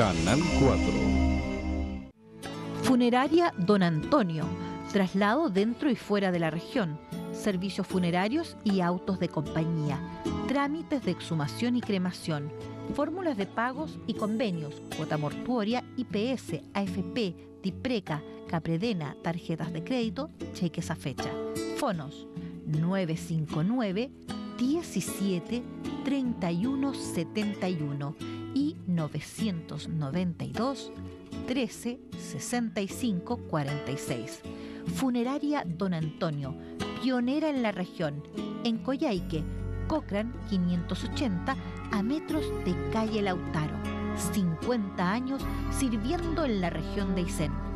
Canal 4. Funeraria Don Antonio. Traslado dentro y fuera de la región. Servicios funerarios y autos de compañía. Trámites de exhumación y cremación. Fórmulas de pagos y convenios. Cuota mortuoria, IPS, AFP, DIPRECA, Capredena, tarjetas de crédito, cheques a fecha. Fonos 959 17 31 71 y 992 13 65 46. Funeraria Don Antonio, pionera en la región, en Coyhaique, Cochrane 580 a metros de calle Lautaro. 50 años sirviendo en la región de Aysén.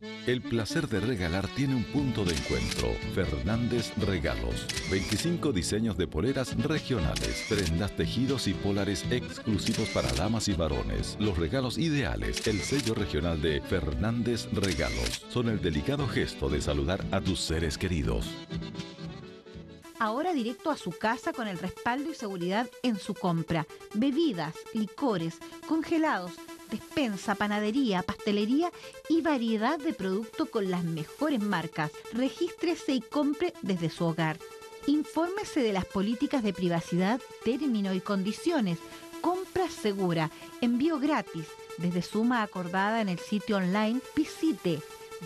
El placer de regalar tiene un punto de encuentro. Fernández Regalos. 25 diseños de poleras regionales, prendas, tejidos y polares exclusivos para damas y varones. Los regalos ideales, el sello regional de Fernández Regalos, son el delicado gesto de saludar a tus seres queridos. Ahora directo a su casa con el respaldo y seguridad en su compra. Bebidas, licores, congelados despensa, panadería, pastelería y variedad de productos con las mejores marcas. Regístrese y compre desde su hogar. Infórmese de las políticas de privacidad, término y condiciones. Compra segura, envío gratis. Desde suma acordada en el sitio online, visite,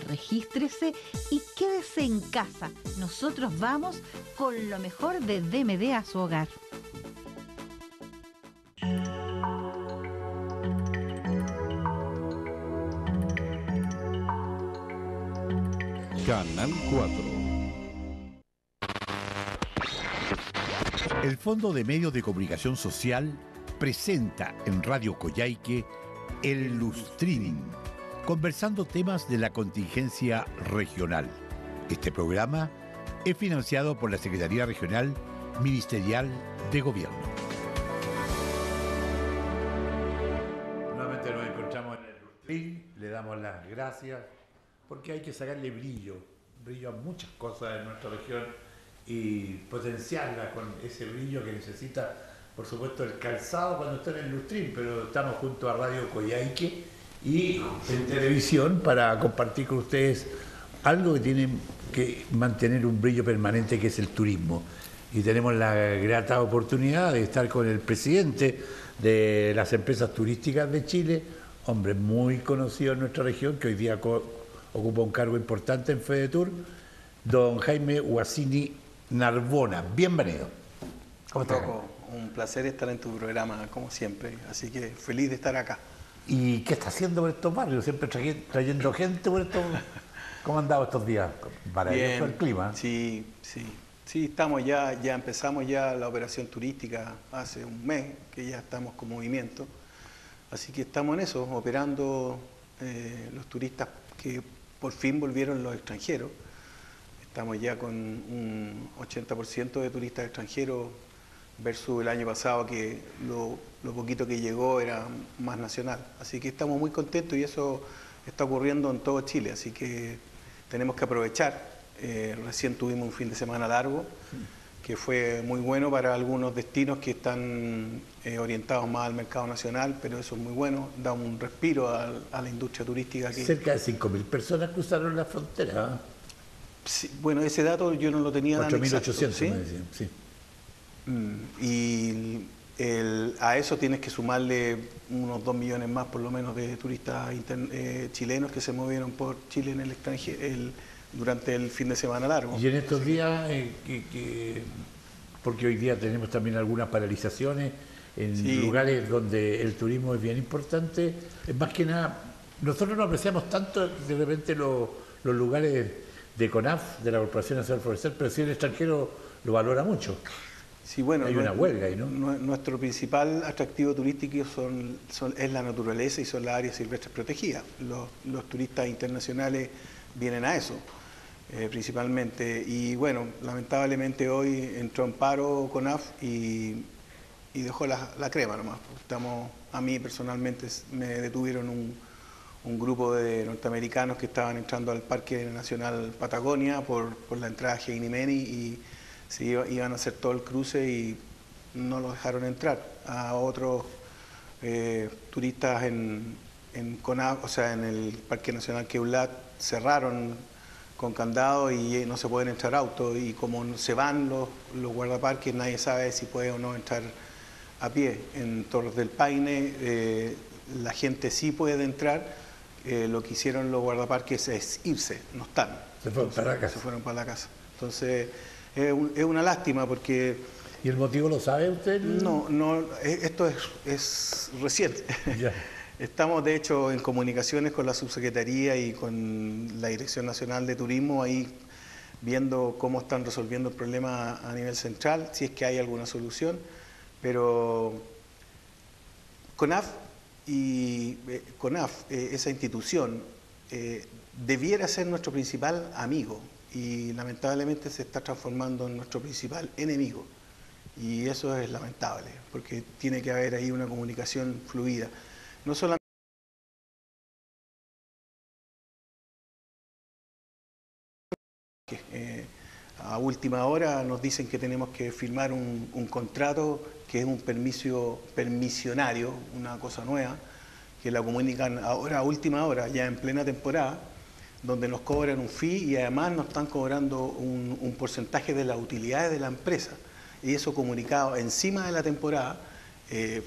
regístrese y quédese en casa. Nosotros vamos con lo mejor de DMD a su hogar. Canal 4. El Fondo de Medios de Comunicación Social presenta en Radio Coyhaique El Lustrín, conversando temas de la contingencia regional. Este programa es financiado por la Secretaría Regional Ministerial de Gobierno. Nuevamente nos encontramos en el Lustrín, le damos las gracias porque hay que sacarle brillo, brillo a muchas cosas en nuestra región y potenciarla con ese brillo que necesita, por supuesto, el calzado cuando está en el Lustrín, pero estamos junto a Radio Coyhaique y en televisión para compartir con ustedes algo que tiene que mantener un brillo permanente que es el turismo. Y tenemos la grata oportunidad de estar con el presidente de las empresas turísticas de Chile, hombre muy conocido en nuestra región, que hoy día ocupa un cargo importante en FEDETUR, don Jaime Guasini Narbona. Bienvenido. ¿Cómo estás? Un placer estar en tu programa, como siempre, así que feliz de estar acá. ¿Y qué está haciendo por estos barrios? Siempre trayendo gente por estos... ¿Cómo han dado estos días? Maravilloso el clima. Sí, sí. Sí, estamos ya, ya empezamos ya la operación turística hace un mes, que ya estamos con movimiento. Así que estamos en eso, operando eh, los turistas que por fin volvieron los extranjeros. Estamos ya con un 80% de turistas extranjeros versus el año pasado que lo, poquito que llegó era más nacional. Así que estamos muy contentos y eso está ocurriendo en todo Chile, así que tenemos que aprovechar. Eh, recién tuvimos un fin de semana largo que fue muy bueno para algunos destinos que están eh, orientados más al mercado nacional, pero eso es muy bueno, da un respiro a, la industria turística. Aquí. Cerca de 5.000 personas cruzaron la frontera. bueno, ese dato yo no lo tenía 4.800 ¿sí? me decían, sí. Mm, y a eso tienes que sumarle unos 2 millones más por lo menos de turistas eh, chilenos que se movieron por Chile en el extranjero durante el fin de semana largo. Y en estos días, eh, porque hoy día tenemos también algunas paralizaciones en lugares donde el turismo es bien importante, es más que nada, nosotros no apreciamos tanto de repente los lugares de CONAF, de la Corporación Nacional Forestal, pero sí el extranjero lo valora mucho. Sí, bueno, hay una huelga ahí, ¿no? Nuestro principal atractivo turístico son, es la naturaleza y son las áreas silvestres protegidas. los turistas internacionales vienen a eso. Eh, principalmente. Y bueno, lamentablemente hoy entró en paro CONAF y, dejó la, crema nomás. Estamos, a mí personalmente me detuvieron un, un, grupo de norteamericanos que estaban entrando al Parque Nacional Patagonia por, por la entrada a Geinimeni y se iban a hacer todo el cruce y no lo dejaron entrar. A otros eh, turistas en, en o sea, en el Parque Nacional Queulat cerraron con candado y eh, no se pueden entrar autos y como se van los, los guardaparques nadie sabe si puede o no entrar a pie. En Torres del Paine eh, la gente sí puede entrar, lo que hicieron los guardaparques es irse, no están. Se fueron para la casa. Se fueron para la casa. Entonces es, una lástima porque... ¿Y el motivo lo sabe usted? No, no, e, esto es, es reciente. Estamos, de hecho, en comunicaciones con la subsecretaría y con la Dirección Nacional de Turismo, ahí viendo cómo están resolviendo el problema a nivel central, si es que hay alguna solución. Pero CONAF, y, eh, CONAF eh, esa institución, eh, debiera ser nuestro principal amigo y lamentablemente se está transformando en nuestro principal enemigo. Y eso es lamentable, porque tiene que haber ahí una comunicación fluida. No solamente eh, a última hora nos dicen que tenemos que firmar un, contrato que es un permiso permisionario, una cosa nueva, que la comunican ahora a última hora, ya en plena temporada, donde nos cobran un fee y además nos están cobrando un, porcentaje de las utilidades de la empresa. Y eso comunicado encima de la temporada, eh,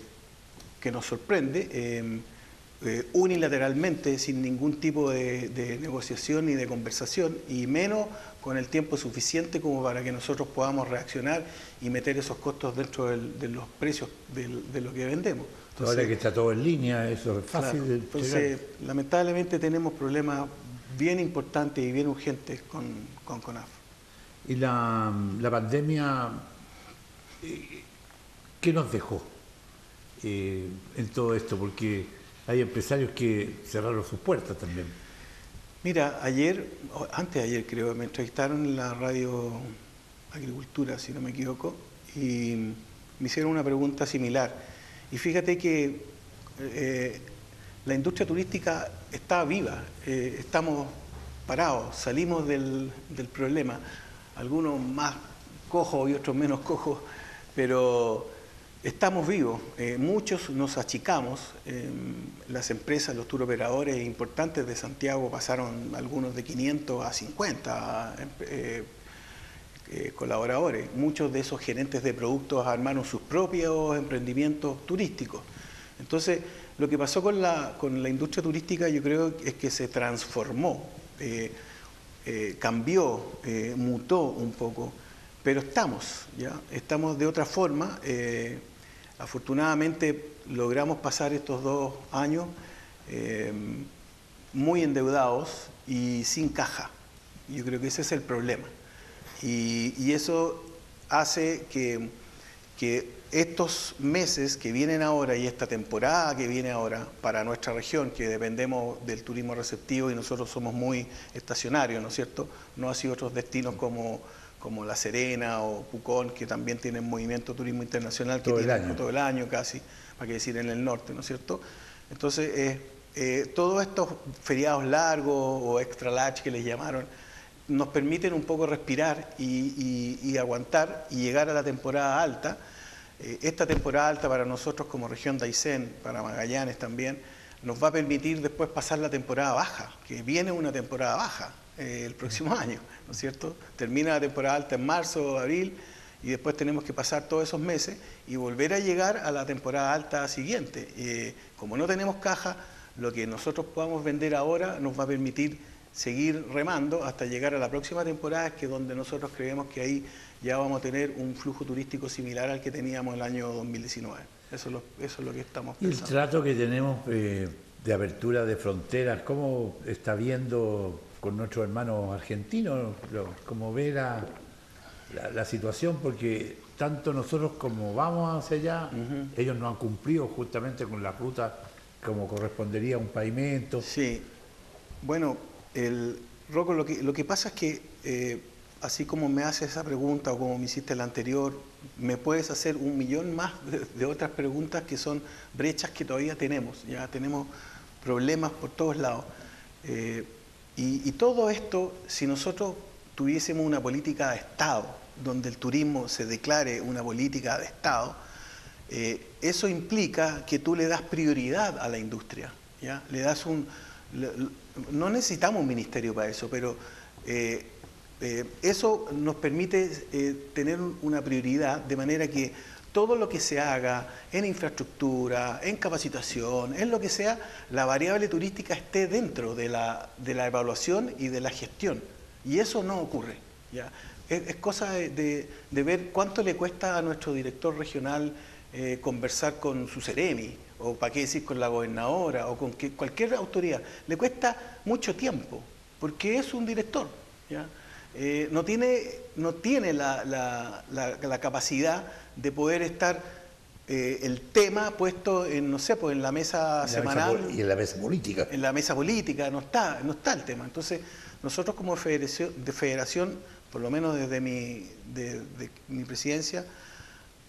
que nos sorprende, eh, eh, unilateralmente, sin ningún tipo de, negociación ni de conversación, y menos con el tiempo suficiente como para que nosotros podamos reaccionar y meter esos costos dentro de los precios de, lo que vendemos. Ahora que está todo en línea, eso es fácil. entonces, lamentablemente tenemos problemas bien importantes y bien urgentes con, con CONAF. ¿Y la, pandemia eh, qué nos dejó eh, en todo esto? Porque hay empresarios que cerraron sus puertas también. Mira, ayer, antes de ayer creo, me entrevistaron en la radio Agricultura, si no me equivoco, y me hicieron una pregunta similar. Y fíjate que eh, la industria turística está viva, eh, estamos parados, salimos del, problema, algunos más cojos y otros menos cojos, pero estamos vivos. Eh, muchos nos achicamos, em, las empresas, los turoperadores importantes de Santiago pasaron algunos de 500 a 50 eh, colaboradores. Muchos de esos gerentes de productos armaron sus propios emprendimientos turísticos. Entonces, lo que pasó con la, con la industria turística yo creo es que se transformó, eh, eh, cambió, eh, mutó un poco, pero estamos, ¿ya? Estamos de otra forma. Afortunadamente logramos pasar estos dos años muy endeudados y sin caja. Yo creo que ese es el problema. Y, eso hace que, que estos meses que vienen ahora y esta temporada que viene ahora para nuestra región, que dependemos del turismo receptivo y nosotros somos muy estacionarios, ¿no es cierto? No así otros destinos como, como La Serena o Pucón, que también tienen movimiento turismo internacional que todo el año. todo el año casi, para qué decir en el norte, ¿no es cierto? Entonces, eh, todos estos feriados largos o extra large que les llamaron, nos permiten un poco respirar y aguantar y llegar a la temporada alta eh, esta temporada alta para nosotros como región de Aysén, para Magallanes también, nos va a permitir después pasar la temporada baja, que viene una temporada baja eh, el próximo año, ¿no es cierto? Termina la temporada alta en marzo, abril, y después tenemos que pasar todos esos meses y volver a llegar a la temporada alta siguiente. Eh, como no tenemos caja, lo que nosotros podamos vender ahora nos va a permitir seguir remando hasta llegar a la próxima temporada, que es donde nosotros creemos que ahí ya vamos a tener un flujo turístico similar al que teníamos el año 2019. Eso es lo, eso es lo que estamos pensando. el trato que tenemos eh, de apertura de fronteras, cómo está viendo con nuestros hermanos argentinos, cómo ve la, la, situación? Porque tanto nosotros como vamos hacia allá, ellos no han cumplido justamente con la ruta como correspondería a un pavimento. Sí, bueno, el, Rocco, lo que, lo que pasa es que... Eh, así como me haces esa pregunta o como me hiciste la anterior, me puedes hacer un millón más de, otras preguntas que son brechas que todavía tenemos. Ya tenemos problemas por todos lados. Eh, y, todo esto, si nosotros tuviésemos una política de Estado, donde el turismo se declare una política de Estado, Eh, eso implica que tú le das prioridad a la industria. ¿ya? Le das un, no necesitamos un ministerio para eso, pero eh, eh, eso nos permite tener una prioridad de manera que todo lo que se haga en infraestructura, en capacitación, en lo que sea, la variable turística esté dentro de la, de la evaluación y de la gestión. Y eso no ocurre. Es, cosa de, ver cuánto le cuesta a nuestro director regional eh, conversar con su Ceremi, o para qué decir con la gobernadora, o con cualquier autoridad. Le cuesta mucho tiempo, porque es un director. Eh, no tiene, no tiene la capacidad de poder estar eh, el tema puesto en, no sé, pues en la mesa semanal. y en la mesa política. En la mesa política, no está, no está el tema. Entonces, nosotros como federación, de federación por lo menos desde mi, de, mi presidencia,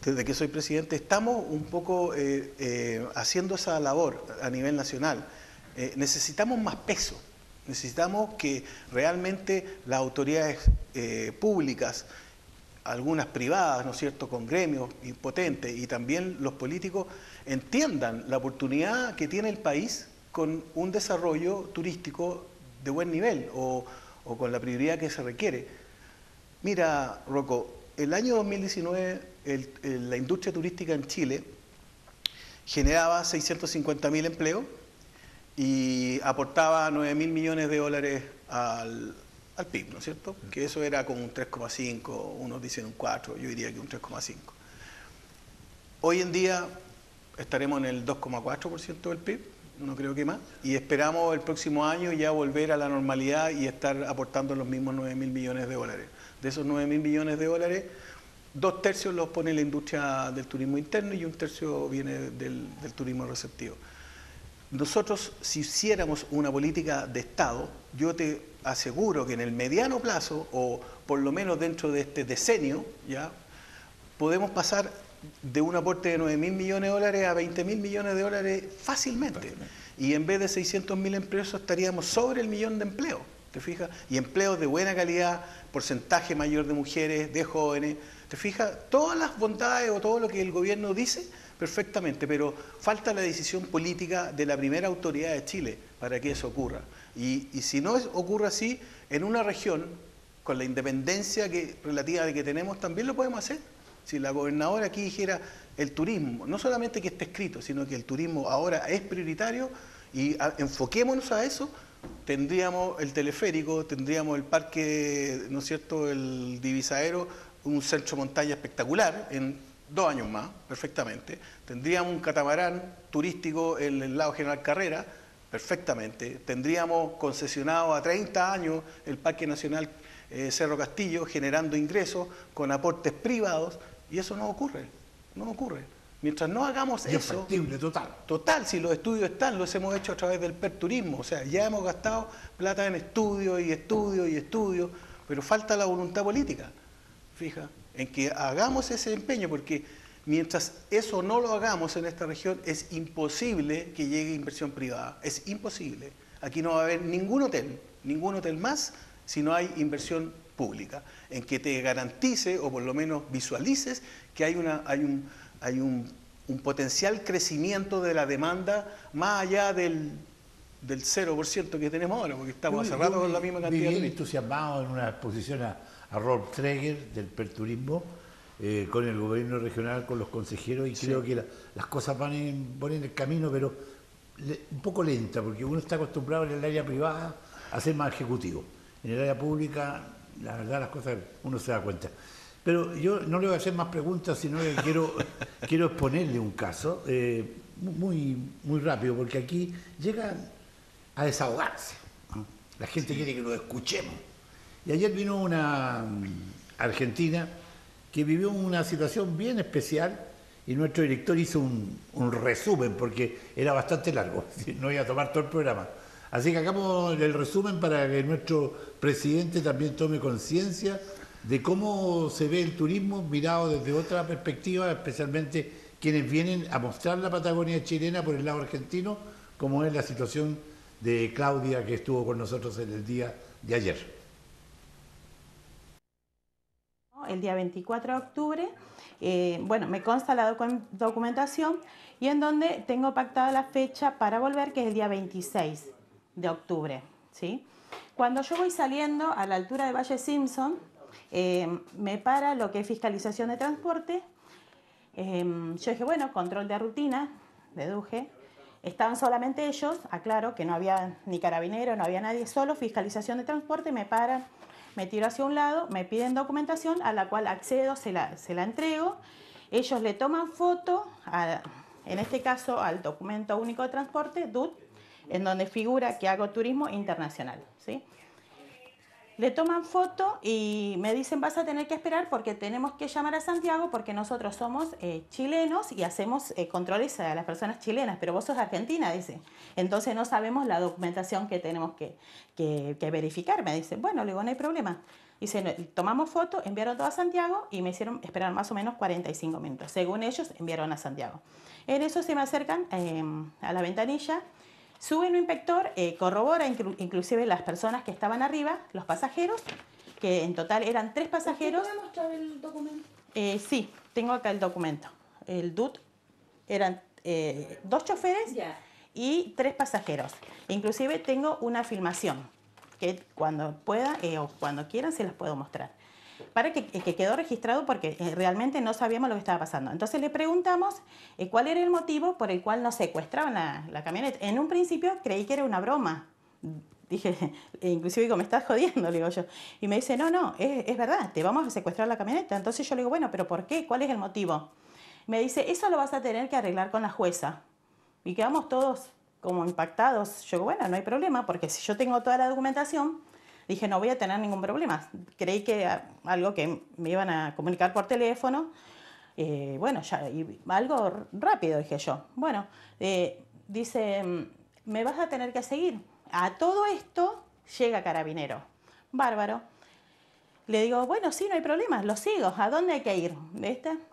desde que soy presidente, estamos un poco eh, eh, haciendo esa labor a nivel nacional. necesitamos más peso, necesitamos que realmente las autoridades públicas, algunas privadas, ¿no es cierto?, con gremios impotentes y también los políticos entiendan la oportunidad que tiene el país con un desarrollo turístico de buen nivel o, con la prioridad que se requiere. Mira, Rocco, el año 2019 la industria turística en Chile generaba 650.000 empleos y aportaba 9 mil millones de dólares al, al PIB, ¿no es cierto? Que eso era como un 3,5, unos dicen un 4, yo diría que un 3,5. Hoy en día estaremos en el 2,4% del PIB, no creo que más, y esperamos el próximo año ya volver a la normalidad y estar aportando los mismos 9 mil millones de dólares. De esos 9 mil millones de dólares, dos tercios los pone la industria del turismo interno y un tercio viene del, del turismo receptivo. Nosotros, si hiciéramos una política de Estado, yo te aseguro que en el mediano plazo, o por lo menos dentro de este decenio, ya podemos pasar de un aporte de 9 mil millones de dólares a 20 mil millones de dólares fácilmente. Y en vez de 600 mil empleos estaríamos sobre el millón de empleos, ¿te fijas? Y empleos de buena calidad, porcentaje mayor de mujeres, de jóvenes, ¿te fijas? Todas las bondades o todo lo que el gobierno dice, perfectamente, pero falta la decisión política de la primera autoridad de Chile para que eso ocurra. Y, si no ocurre así, en una región, con la independencia que, relativa que tenemos, también lo podemos hacer. Si la gobernadora aquí dijera el turismo, no solamente que esté escrito, sino que el turismo ahora es prioritario y enfoquémonos a eso, tendríamos el teleférico, tendríamos el parque, ¿no es cierto?, el divisadero, un centro montaña espectacular en dos años más, perfectamente. Tendríamos un catamarán turístico en el lado General Carrera, perfectamente. Tendríamos concesionado a 30 años el Parque Nacional eh, Cerro Castillo, generando ingresos con aportes privados, y eso no ocurre, no ocurre. Mientras no hagamos eso... total. Total, si los estudios están, los hemos hecho a través del perturismo, o sea, ya hemos gastado plata en estudios y estudios y estudios, pero falta la voluntad política, fija, en que hagamos ese empeño, porque Mientras eso no lo hagamos en esta región, es imposible que llegue inversión privada. Es imposible. Aquí no va a haber ningún hotel, ningún hotel más, si no hay inversión pública, en que te garantice o por lo menos visualices que hay, una, hay, un, hay un, potencial crecimiento de la demanda más allá del, del 0% que tenemos ahora, porque estamos cerrados con la misma cantidad. Estoy entusiasmado en una exposición a, a Rob Treger del Perturismo eh, con el gobierno regional, con los consejeros, y creo que las cosas van en, el camino, pero un poco lenta, porque uno está acostumbrado en el área privada a ser más ejecutivo. En el área pública, la verdad, las cosas uno se da cuenta. Pero yo no le voy a hacer más preguntas, sino que quiero, quiero exponerle un caso eh, muy, muy rápido, porque aquí llegan a desahogarse. La gente quiere que lo escuchemos. Y ayer vino una mm, argentina que vivió una situación bien especial y nuestro director hizo un, resumen porque era bastante largo, no iba a tomar todo el programa. Así que hagamos el resumen para que nuestro presidente también tome conciencia de cómo se ve el turismo mirado desde otra perspectiva, especialmente quienes vienen a mostrar la Patagonia chilena por el lado argentino, como es la situación de Claudia que estuvo con nosotros en el día de ayer el día 24 de octubre, eh, bueno, me consta la documentación y en donde tengo pactada la fecha para volver, que es el día 26 de octubre. ¿sí? Cuando yo voy saliendo a la altura de Valle Simpson, eh, me para lo que es fiscalización de transporte. Eh, yo dije, bueno, control de rutina, deduje. Estaban solamente ellos, aclaro que no había ni carabinero, no había nadie, solo fiscalización de transporte, me paran, me tiro hacia un lado, me piden documentación a la cual accedo, se la, se la entrego. Ellos le toman foto, en este caso al documento único de transporte, DUT, en donde figura que hago turismo internacional. ¿sí? Le toman foto y me dicen vas a tener que esperar porque tenemos que llamar a Santiago porque nosotros somos eh, chilenos y hacemos eh, controles a las personas chilenas, pero vos sos argentina, dice. Entonces no sabemos la documentación que tenemos que, que, verificar. Me dice, bueno, le no hay problema. Dice, tomamos foto, enviaron todo a Santiago y me hicieron esperar más o menos 45 minutos. Según ellos, enviaron a Santiago. En eso se me acercan em, a la ventanilla Sube un inspector, eh, corrobora inclusive las personas que estaban arriba, los pasajeros, que en total eran tres pasajeros. ¿Puede mostrar el documento? Eh, sí, tengo acá el documento. El DUT eran eh, dos choferes y tres pasajeros. Inclusive tengo una filmación que cuando pueda o cuando quieran se las puedo mostrar para que, quedó registrado porque eh, realmente no sabíamos lo que estaba pasando. Entonces le preguntamos eh, cuál era el motivo por el cual nos secuestraban la, camioneta. En un principio creí que era una broma. Dije, inclusive digo, me estás jodiendo, le digo yo. Y me dice, no, no, es, verdad, te vamos a secuestrar la camioneta. Entonces yo le digo, bueno, pero ¿por qué? ¿Cuál es el motivo? Me dice, eso lo vas a tener que arreglar con la jueza. Y quedamos todos como impactados. Yo bueno, no hay problema, porque si yo tengo toda la documentación, dije, no voy a tener ningún problema. Creí que algo que me iban a comunicar por teléfono, eh, bueno, ya, algo rápido, dije yo. Bueno, eh, dice, mm, me vas a tener que seguir. A todo esto llega Carabinero. Bárbaro. Le digo, bueno, sí, no hay problema, lo sigo. ¿A dónde hay que ir?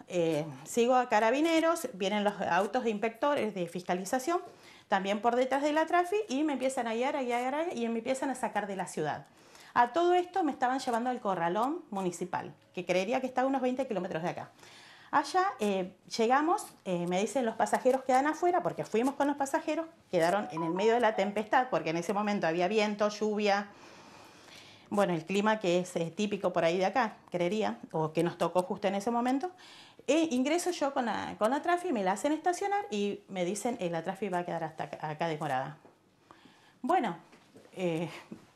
Eh, sigo a carabineros, vienen los autos de inspectores de fiscalización, también por detrás de la tráfico, y me empiezan a guiar, a guiar, y me empiezan a sacar de la ciudad. A todo esto me estaban llevando al corralón municipal, que creería que está a unos 20 kilómetros de acá. Allá eh, llegamos, eh, me dicen los pasajeros quedan afuera, porque fuimos con los pasajeros, quedaron en el medio de la tempestad, porque en ese momento había viento, lluvia, bueno, el clima que es eh, típico por ahí de acá, creería, o que nos tocó justo en ese momento. E ingreso yo con la, con la trafi, me la hacen estacionar y me dicen, la trafi va a quedar hasta acá decorada. Bueno,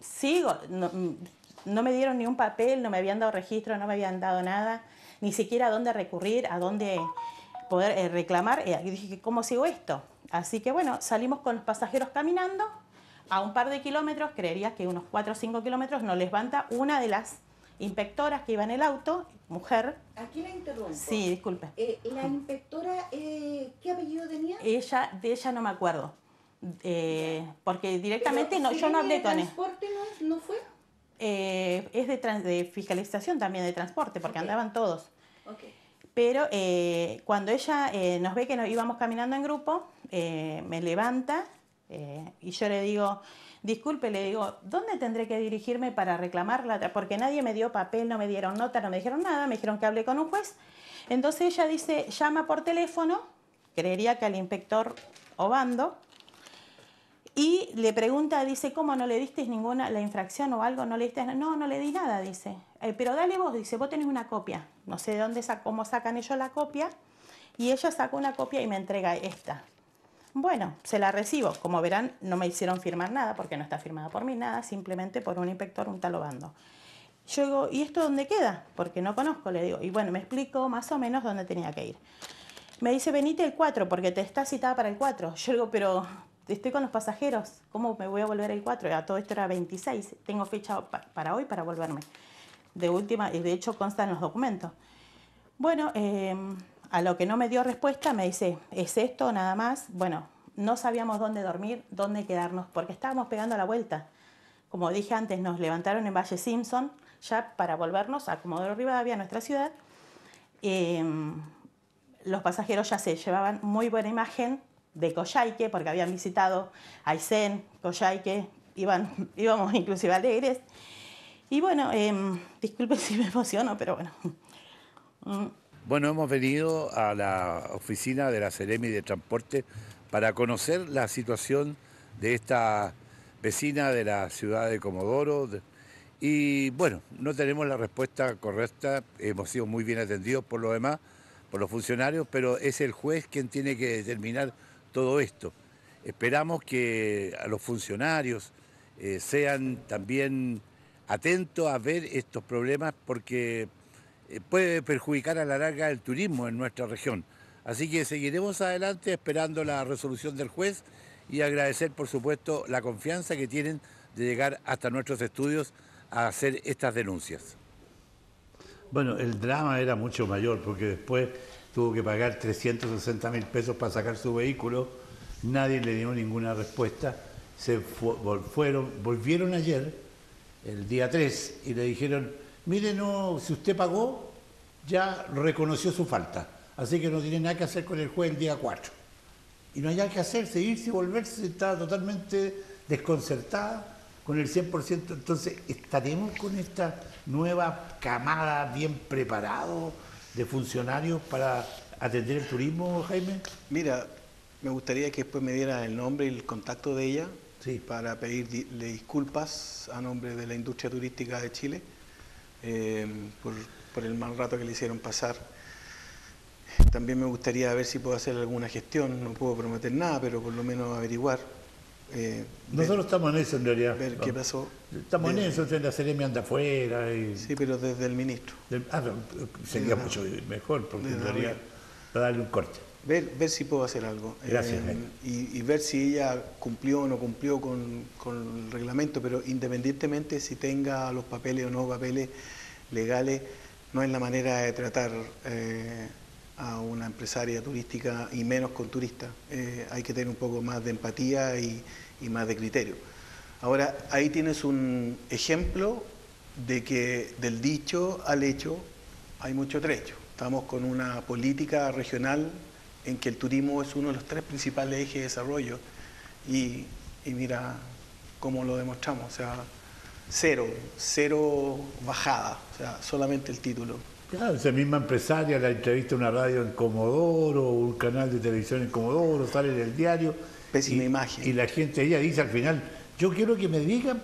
sigo, no, me dieron ni un papel, no me habían dado registro, no me habían dado nada, ni siquiera a dónde recurrir, a dónde poder eh, reclamar. Y dije, ¿cómo sigo esto? Así que bueno, salimos con los pasajeros caminando a un par de kilómetros, creería que unos 4 o 5 kilómetros, nos levanta una de las inspectoras que iba en el auto, mujer. Aquí la interrumpo. Sí, disculpe. Eh, ¿La inspectora eh, qué apellido tenía? Ella, de ella no me acuerdo. Eh, porque directamente no, yo no hablé con él. transporte no, no fue? Eh, es de, de, fiscalización también de transporte, porque andaban todos. Pero eh, cuando ella nos ve que nos íbamos caminando en grupo, me levanta y yo le digo, disculpe, le digo, ¿dónde tendré que dirigirme para reclamarla? Porque nadie me dio papel, no me dieron nota, no me dijeron nada, me dijeron que hable con un juez. Entonces ella dice, llama por teléfono, creería que al inspector Obando, y le pregunta, dice, ¿cómo no le diste ninguna, la infracción o algo? No le diste, no, no le di nada, dice. Eh, pero dale vos, dice, vos tenés una copia. No sé de dónde, cómo sacan ellos la copia. Y ella sacó una copia y me entrega esta. Bueno, se la recibo. Como verán, no me hicieron firmar nada porque no está firmada por mí, nada, simplemente por un inspector, un talobando. Yo digo, ¿y esto dónde queda? Porque no conozco, le digo. Y bueno, me explico más o menos dónde tenía que ir. Me dice, venite el 4 porque te está citada para el 4. Yo digo, pero estoy con los pasajeros, ¿cómo me voy a volver el 4? A todo esto era 26, tengo fecha para hoy para volverme. De última, y de hecho consta en los documentos. Bueno, em, a lo que no me dio respuesta me dice, ¿es esto nada más? Bueno, no sabíamos dónde dormir, dónde quedarnos, porque estábamos pegando la vuelta. Como dije antes, nos levantaron en Valle Simpson, ya para volvernos a Comodoro Rivadavia, nuestra ciudad. Em, los pasajeros ya se llevaban muy buena imagen de Coyhaique, porque habían visitado Aysén, Coyhaique, iban, íbamos inclusive alegres. Y bueno, eh, disculpen si me emociono, pero bueno. Bueno, hemos venido a la oficina de la Ceremi de Transporte para conocer la situación de esta vecina de la ciudad de Comodoro. Y bueno, no tenemos la respuesta correcta, hemos sido muy bien atendidos por lo demás, por los funcionarios, pero es el juez quien tiene que determinar todo esto. Esperamos que a los funcionarios eh, sean también atentos a ver estos problemas porque eh, puede perjudicar a la larga el turismo en nuestra región. Así que seguiremos adelante esperando la resolución del juez y agradecer, por supuesto, la confianza que tienen de llegar hasta nuestros estudios a hacer estas denuncias. Bueno, el drama era mucho mayor porque después tuvo que pagar 360 mil pesos para sacar su vehículo, nadie le dio ninguna respuesta, se fueron, volvieron ayer, el día 3, y le dijeron, mire, no, si usted pagó, ya reconoció su falta, así que no tiene nada que hacer con el juez el día 4. Y no hay nada que hacer, seguirse y volverse, está totalmente desconcertada con el 100%. Entonces, ¿estaremos con esta nueva camada bien preparado de funcionarios para atender el turismo, Jaime? Mira, me gustaría que después me diera el nombre y el contacto de ella sí. para pedirle disculpas a nombre de la industria turística de Chile eh, por, el mal rato que le hicieron pasar. También me gustaría ver si puedo hacer alguna gestión, no puedo prometer nada, pero por lo menos averiguar. Eh, Nosotros estamos en eso en realidad. Ver qué pasó. Estamos en eso, la Seremi anda afuera. Y... Sí, pero desde el ministro. ah, sería mucho mejor, porque en realidad para darle un corte. Ver, ver si puedo hacer algo. Gracias. Eh, y, ver si ella cumplió o no cumplió con, con, el reglamento, pero independientemente si tenga los papeles o no papeles legales, no es la manera de tratar eh, a una empresaria turística y menos con turistas. Eh, hay que tener un poco más de empatía y, y más de criterio. Ahora, ahí tienes un ejemplo de que del dicho al hecho hay mucho trecho. Estamos con una política regional en que el turismo es uno de los tres principales ejes de desarrollo y, mira cómo lo demostramos, o sea, cero, cero bajada, o sea, solamente el título. Claro, esa misma empresaria la entrevista en una radio en Comodoro, un canal de televisión en Comodoro, sale en el diario. Pésima imagen. Y la gente, ella dice al final, yo quiero que me digan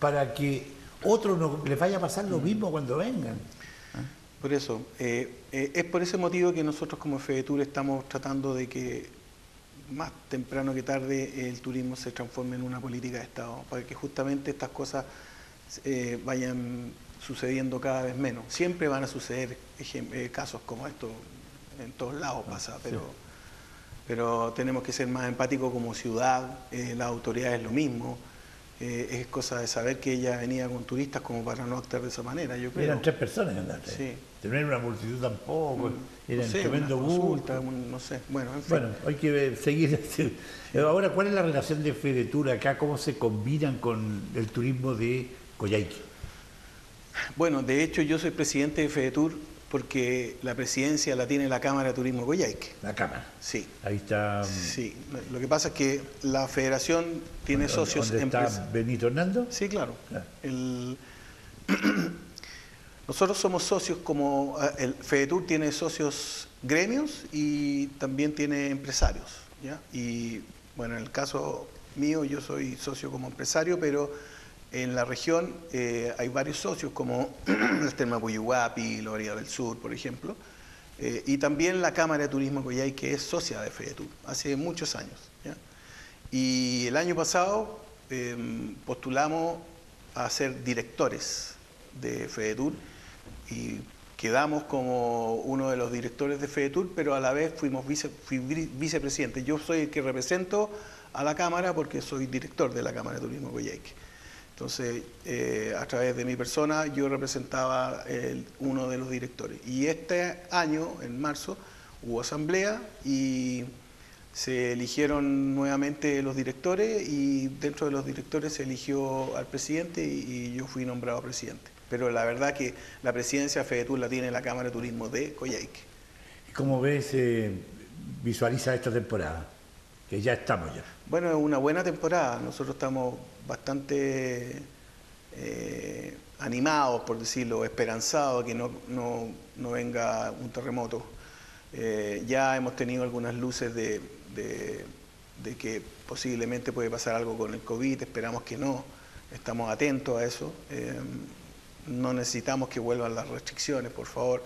para que otros no les vaya a pasar lo mismo cuando vengan. Por eso, eh, eh, es por ese motivo que nosotros como FEDETUR estamos tratando de que más temprano que tarde el turismo se transforme en una política de Estado, para que justamente estas cosas eh, vayan sucediendo cada vez menos. Siempre van a suceder casos como estos, en todos lados pasa, pero, pero tenemos que ser más empáticos como ciudad, las autoridades lo mismo. Eh, es cosa de saber que ella venía con turistas como para no actuar de esa manera, yo creo. Eran tres personas andaste. Sí. Tener una multitud tampoco, mm, era un tremendo gusto. no sé, bueno, en fin. Bueno, hay que seguir. Ahora, ¿cuál es la relación de Fedetur acá? ¿Cómo se combinan con el turismo de Coyhaique? Bueno, de hecho yo soy presidente de Fedetur porque la presidencia la tiene la Cámara de Turismo Goyaique. La Cámara. Sí. Ahí está. Mm, sí. Lo que pasa es que la Federación tiene socios. ¿Dónde está Benito Hernando? Sí, claro. Nosotros somos socios como ah, el FEDETUR tiene socios gremios y también tiene empresarios. ¿ya? Y bueno, en el caso mío yo soy socio como empresario, pero en la región eh, hay varios socios como el Terma Puyuhuapi, Loría del Sur, por ejemplo, eh, y también la Cámara de Turismo Coyay, que es socia de FEDETUR, hace muchos años. Y el año pasado em, postulamos a ser directores de FEDETUR y quedamos como uno de los directores de FEDETUR, pero a la vez fuimos vice, fui vicepresidente. Yo soy el que represento a la Cámara porque soy director de la Cámara de Turismo Coyhaique. Entonces, eh, a través de mi persona, yo representaba uno de los directores. Y este año, en marzo, hubo asamblea y se eligieron nuevamente los directores y dentro de los directores se eligió al presidente y, yo fui nombrado presidente. Pero la verdad que la presidencia FEDETUR la tiene la Cámara de Turismo de Coyhaique. ¿Cómo ves, eh, visualiza esta temporada? Que ya estamos ya. Bueno, es una buena temporada. Nosotros estamos bastante eh, animados, por decirlo, esperanzados que no, no, venga un terremoto. Eh, ya hemos tenido algunas luces de, de, que posiblemente puede pasar algo con el COVID, esperamos que no, estamos atentos a eso. Eh, no necesitamos que vuelvan las restricciones, por favor.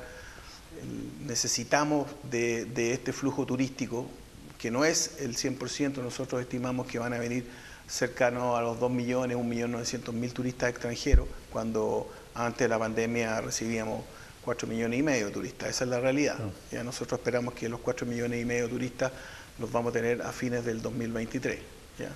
Necesitamos de, de este flujo turístico, que no es el 100%, nosotros estimamos que van a venir cercano a los 2 millones, 1.900.000 turistas extranjeros, cuando antes de la pandemia recibíamos 4 millones y medio de turistas. Esa es la realidad. Ah. Ya nosotros esperamos que los 4 millones y medio de turistas los vamos a tener a fines del 2023. Ya,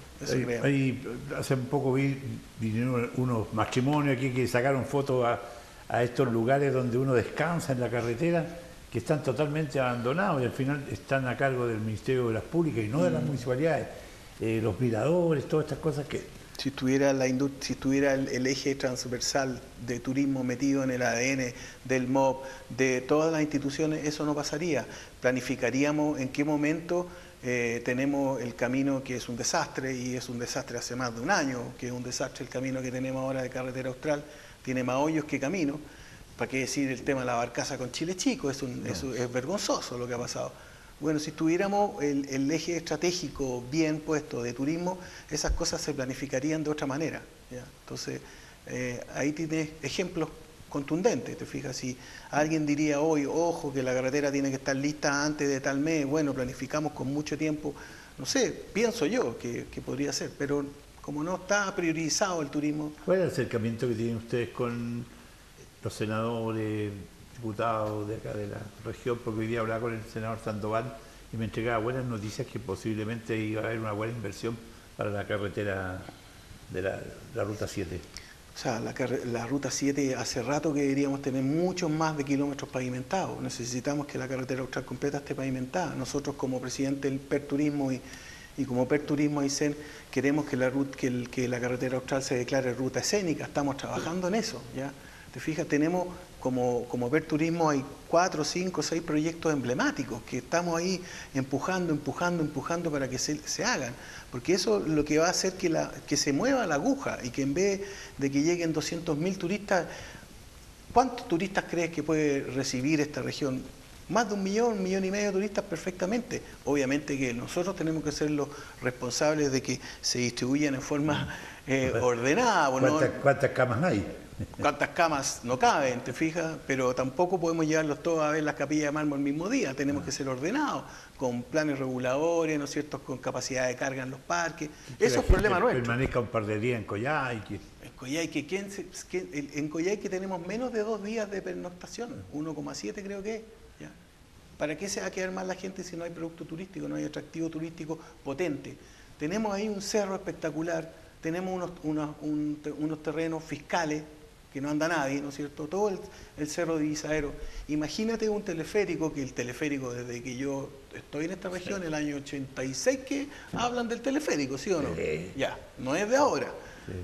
hace un poco vi vinieron unos matrimonios aquí que sacaron fotos a, a estos lugares donde uno descansa en la carretera que están totalmente abandonados y al final están a cargo del Ministerio de las Públicas y no de las mm. municipalidades. Eh, los miradores, todas estas cosas que... Si estuviera, la si estuviera el, eje transversal de turismo metido en el ADN del MOB, de todas las instituciones, eso no pasaría. Planificaríamos en qué momento eh, tenemos el camino que es un desastre y es un desastre hace más de un año, que es un desastre el camino que tenemos ahora de carretera austral, tiene más hoyos que camino. ¿Para qué decir el tema de la barcaza con Chile Chico? es, es vergonzoso lo que ha pasado. Bueno, si tuviéramos el, eje estratégico bien puesto de turismo, esas cosas se planificarían de otra manera. Entonces, eh, ahí tienes ejemplos contundentes, te fijas, si alguien diría hoy, ojo, que la carretera tiene que estar lista antes de tal mes, bueno, planificamos con mucho tiempo, no sé, pienso yo que, podría ser, pero como no está priorizado el turismo. ¿Cuál es el acercamiento que tienen ustedes con los senadores? Diputado de acá de la región, porque hoy día hablaba con el senador Sandoval y me entregaba buenas noticias que posiblemente iba a haber una buena inversión para la carretera de la, Ruta 7. O sea, la, Ruta 7 hace rato que deberíamos tener muchos más de kilómetros pavimentados. Necesitamos que la carretera austral completa esté pavimentada. Nosotros como presidente del PER Turismo y, y como PER Turismo ICEN queremos que la, que, que la carretera austral se declare ruta escénica. Estamos trabajando en eso. ¿ya? Te fijas, tenemos como, como Ver Turismo hay cuatro, cinco, seis proyectos emblemáticos que estamos ahí empujando, empujando, empujando para que se, se hagan. Porque eso lo que va a hacer que, la, que se mueva la aguja y que en vez de que lleguen 200.000 turistas, ¿cuántos turistas crees que puede recibir esta región? Más de un millón, un millón y medio de turistas perfectamente. Obviamente que nosotros tenemos que ser los responsables de que se distribuyan en forma eh, ordenada. ¿Cuántas camas hay? Cuántas camas no caben, te fijas, pero tampoco podemos llevarlos todos a ver las capillas de mármol el mismo día, tenemos que ser ordenados, con planes reguladores, ¿no es cierto?, con capacidad de carga en los parques. Eso es problema nuestro. Permanezca un par de días en Coyhaique. En Coyhaique, ¿quién en Coyhaique tenemos menos de dos días de pernoctación, 1,7 creo que ¿ya? ¿Para qué se va a quedar más la gente si no hay producto turístico, no hay atractivo turístico potente? Tenemos ahí un cerro espectacular, tenemos unos, unos terrenos fiscales que no anda nadie, ¿no es cierto? Todo el, cerro de Isaero. Imagínate un teleférico, que el teleférico desde que yo estoy en esta región, el año 86, que hablan del teleférico, ¿sí o no? Ya, no es de ahora.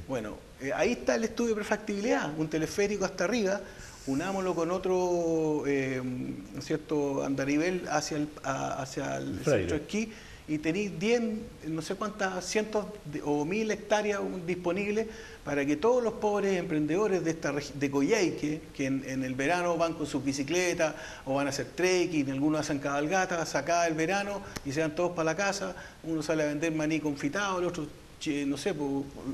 Bueno, eh, ahí está el estudio de prefactibilidad, un teleférico hasta arriba, unámoslo con otro, eh, ¿no es cierto?, andarivel hacia el, hacia el centro esquí y tenéis 10, no sé cuántas, cientos o mil hectáreas disponibles para que todos los pobres emprendedores de esta de Coyhaique, que en, el verano van con sus bicicletas o van a hacer trekking, algunos hacen cabalgatas acá el verano y se van todos para la casa, uno sale a vender maní confitado, el otro, no sé,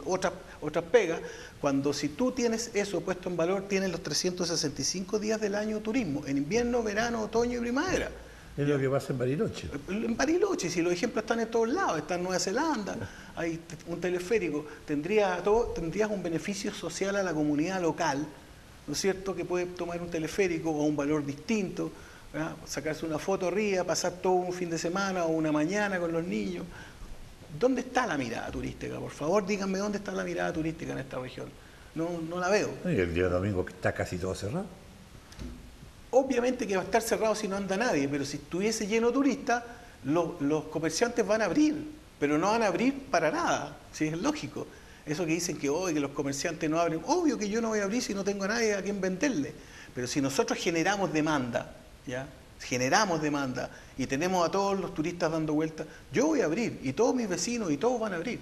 otras, otras pegas, cuando si tú tienes eso puesto en valor, tienes los 365 días del año turismo, en invierno, verano, otoño y primavera. Es lo que pasa en Bariloche. En Bariloche, si los ejemplos están en todos lados, está en Nueva Zelanda, hay un teleférico, tendría todo, tendrías un beneficio social a la comunidad local, ¿no es cierto? Que puede tomar un teleférico a un valor distinto, sacarse una foto arriba, pasar todo un fin de semana o una mañana con los niños. ¿Dónde está la mirada turística? Por favor, díganme dónde está la mirada turística en esta región. No, no la veo. Y el día domingo que está casi todo cerrado. Obviamente que va a estar cerrado si no anda nadie, pero si estuviese lleno de turistas, los, comerciantes van a abrir, pero no van a abrir para nada, si es lógico. Eso que dicen que hoy que los comerciantes no abren, obvio que yo no voy a abrir si no tengo a nadie a quien venderle. Pero si nosotros generamos demanda, ¿ya? generamos demanda y tenemos a todos los turistas dando vueltas, yo voy a abrir y todos mis vecinos y todos van a abrir.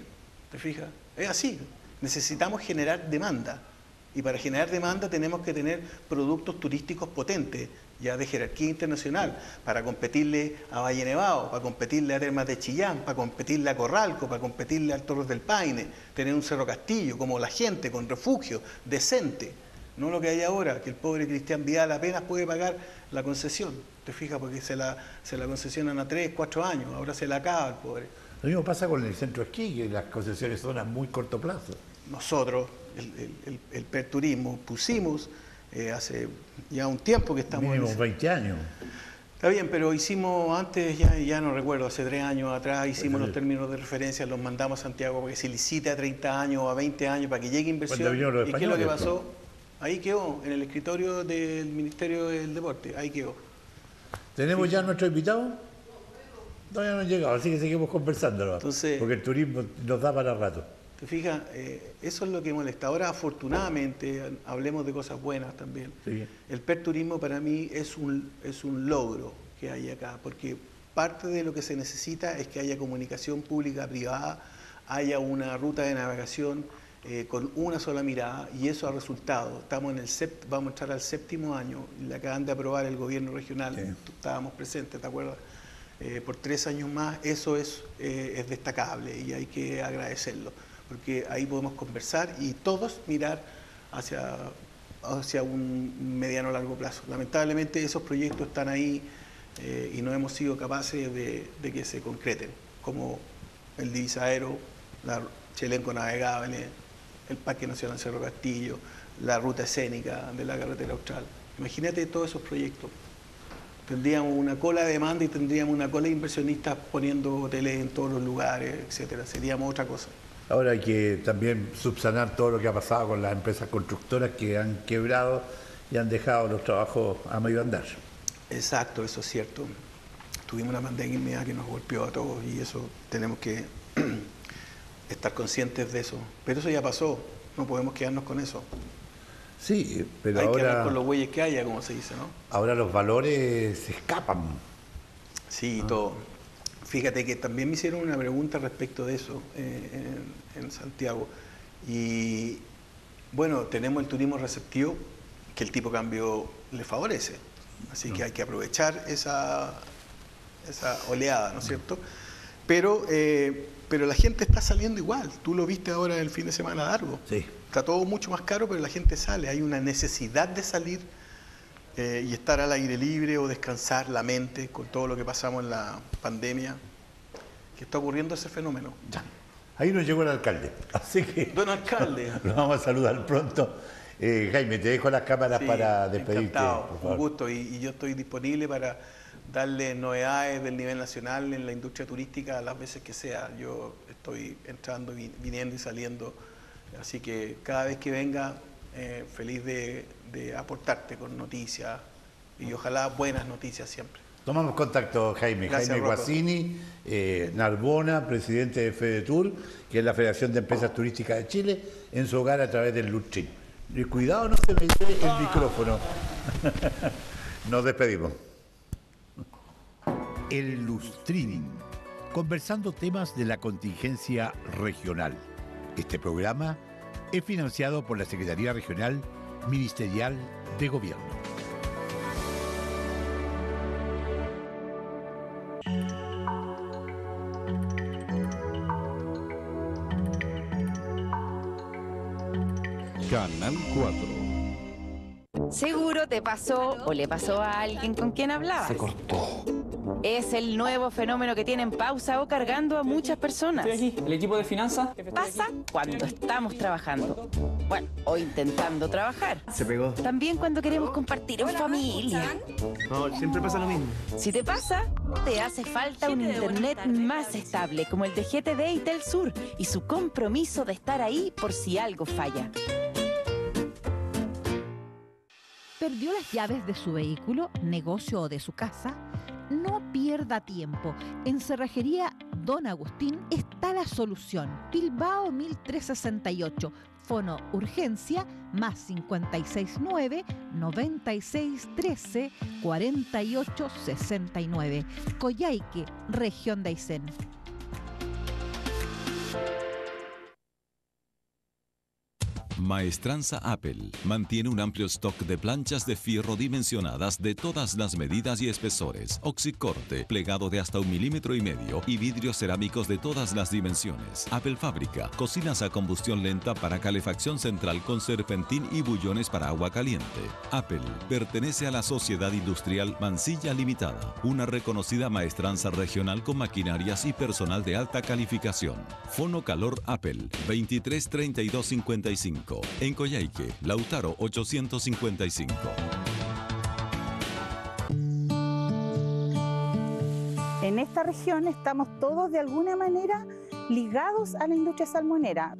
¿Te fijas? Es así. Necesitamos generar demanda. Y para generar demanda tenemos que tener productos turísticos potentes, ya de jerarquía internacional, para competirle a Valle Nevado, para competirle a Termas de Chillán, para competirle a Corralco, para competirle al Torres del Paine, tener un Cerro Castillo como la gente, con refugio, decente. No lo que hay ahora, que el pobre Cristian Vidal apenas puede pagar la concesión. ¿Te fijas? Porque se la, se la concesionan a tres, cuatro años, ahora se la acaba el pobre. Lo mismo pasa con el centro esquí, que las concesiones son a muy corto plazo. Nosotros, el, el, el, Perturismo, pusimos eh, hace ya un tiempo que estamos... Mínimo 20 años. Está bien, pero hicimos antes, ya, ya no recuerdo, hace tres años atrás hicimos los términos de referencia, los mandamos a Santiago para que se licite a 30 años o a 20 años para que llegue inversión. ¿Y qué es lo que pasó? Ahí quedó, en el escritorio del Ministerio del Deporte, ahí quedó. ¿Tenemos ya nuestro invitado? Todavía no han llegado, así que seguimos conversando. Entonces, porque el turismo nos da para rato. ¿Te fijas? Eh, eso es lo que molesta. Ahora, afortunadamente, hablemos de cosas buenas también. El perturismo para mí es un, es un logro que hay acá, porque parte de lo que se necesita es que haya comunicación pública-privada, haya una ruta de navegación eh, con una sola mirada y eso ha resultado. Estamos en el vamos a entrar al séptimo año, le acaban de aprobar el gobierno regional, estábamos presentes, ¿te acuerdas? Eh, por tres años más, eso es, es destacable y hay que agradecerlo, porque ahí podemos conversar y todos mirar hacia, hacia un mediano largo plazo. Lamentablemente esos proyectos están ahí y no hemos sido capaces de, que se concreten, como el divisaero, la Chelenco Navegable, el Parque Nacional Cerro Castillo, la ruta escénica de la carretera austral. Imagínate todos esos proyectos. Tendríamos una cola de demanda y tendríamos una cola de inversionistas poniendo hoteles en todos los lugares, etcétera. Seríamos otra cosa. Ahora hay que también subsanar todo lo que ha pasado con las empresas constructoras que han quebrado y han dejado los trabajos a medio andar. Exacto, eso es cierto. Tuvimos una pandemia que nos golpeó a todos y eso tenemos que estar conscientes de eso. Pero eso ya pasó, no podemos quedarnos con eso. Sí, pero Hay ahora... que hablar con los bueyes que haya, como se dice, ¿no? Ahora los valores se escapan. Sí, ah. todo. Fíjate que también me hicieron una pregunta respecto de eso eh, en, Santiago. Y bueno, tenemos el turismo receptivo, que el tipo cambio le favorece. Así que hay que aprovechar esa, esa oleada, ¿no es cierto? Pero eh, pero la gente está saliendo igual. Tú lo viste ahora el fin de semana largo. Sí. Está todo mucho más caro, pero la gente sale. Hay una necesidad de salir eh, y estar al aire libre o descansar la mente con todo lo que pasamos en la pandemia, que está ocurriendo ese fenómeno. Ahí nos llegó el alcalde. Así que. Don alcalde. Lo vamos a saludar pronto. Eh, Jaime, te dejo las cámaras para despedirte. Un gusto y yo estoy disponible para darle novedades del nivel nacional en la industria turística las veces que sea. Yo estoy entrando, viniendo y saliendo, así que cada vez que venga, eh, feliz de, aportarte con noticias y ojalá buenas noticias siempre. Tomamos contacto, Jaime. Jaime Guasini, eh, Narbona, presidente de FEDETUR, que es la Federación de Empresas Turísticas de Chile, en su hogar a través del Lutrin. Y cuidado, no se me el micrófono. Nos despedimos. El Lustrin, conversando temas de la contingencia regional. Este programa es financiado por la Secretaría Regional Ministerial de Gobierno. Canal 4. Seguro te pasó o le pasó a alguien con quien hablabas. Se cortó es el nuevo fenómeno que tiene en pausa o cargando a muchas personas. ¿El equipo de finanzas? Pasa cuando estamos trabajando. Bueno, o intentando trabajar. Se pegó. También cuando queremos compartir en familia. No, siempre pasa lo mismo. Si te pasa, te hace falta un internet más estable como el de GTD y Telsur y su compromiso de estar ahí por si algo falla. ¿Perdió las llaves de su vehículo, negocio o de su casa? No pierda tiempo. En Cerrajería Don Agustín está la solución. Bilbao 1368. Fono Urgencia más 569 9613 4869. Coyhaique, región de Aysén. Maestranza Apple mantiene un amplio stock de planchas de fierro dimensionadas de todas las medidas y espesores, oxicorte, plegado de hasta un milímetro y medio y vidrios cerámicos de todas las dimensiones. Apple Fábrica, cocinas a combustión lenta para calefacción central con serpentín y bullones para agua caliente. Apple pertenece a la Sociedad Industrial Mansilla Limitada, una reconocida maestranza regional con maquinarias y personal de alta calificación. Fono Calor Apple 233255 en Coyhaique, Lautaro 855. En esta región estamos todos de alguna manera ligados a la industria salmonera.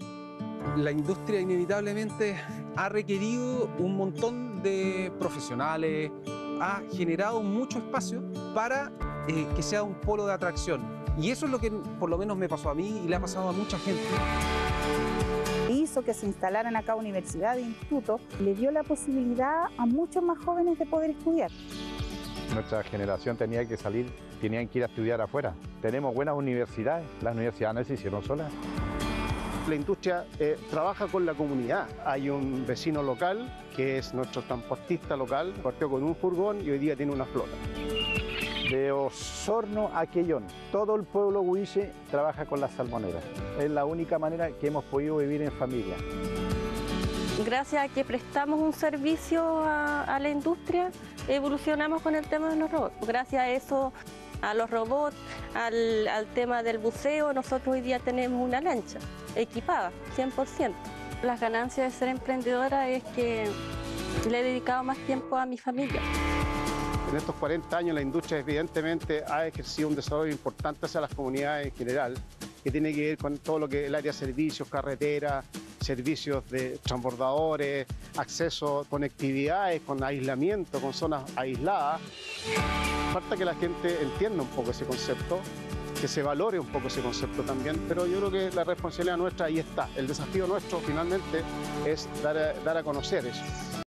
La industria inevitablemente ha requerido un montón de profesionales, ha generado mucho espacio para eh, que sea un polo de atracción. Y eso es lo que por lo menos me pasó a mí y le ha pasado a mucha gente. Hizo que se instalaran acá universidades e institutos, le dio la posibilidad a muchos más jóvenes de poder estudiar. Nuestra generación tenía que salir, tenían que ir a estudiar afuera. Tenemos buenas universidades, las universidades no se hicieron solas. La industria eh, trabaja con la comunidad. Hay un vecino local que es nuestro transportista local, partió con un furgón y hoy día tiene una flota. De Osorno a Quellón, todo el pueblo huiche trabaja con las salmoneras. Es la única manera que hemos podido vivir en familia. Gracias a que prestamos un servicio a, a la industria, evolucionamos con el tema de los robots. Gracias a eso, a los robots, al, al tema del buceo, nosotros hoy día tenemos una lancha equipada, 100%. Las ganancias de ser emprendedora es que le he dedicado más tiempo a mi familia. En estos 40 años la industria evidentemente ha ejercido un desarrollo importante hacia las comunidades en general, que tiene que ver con todo lo que es el área de servicios, carretera, servicios de transbordadores, acceso, conectividades, con aislamiento, con zonas aisladas. Falta que la gente entienda un poco ese concepto, que se valore un poco ese concepto también, pero yo creo que la responsabilidad nuestra ahí está. El desafío nuestro finalmente es dar dar a conocer eso.